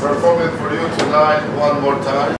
Performing for you tonight one more time.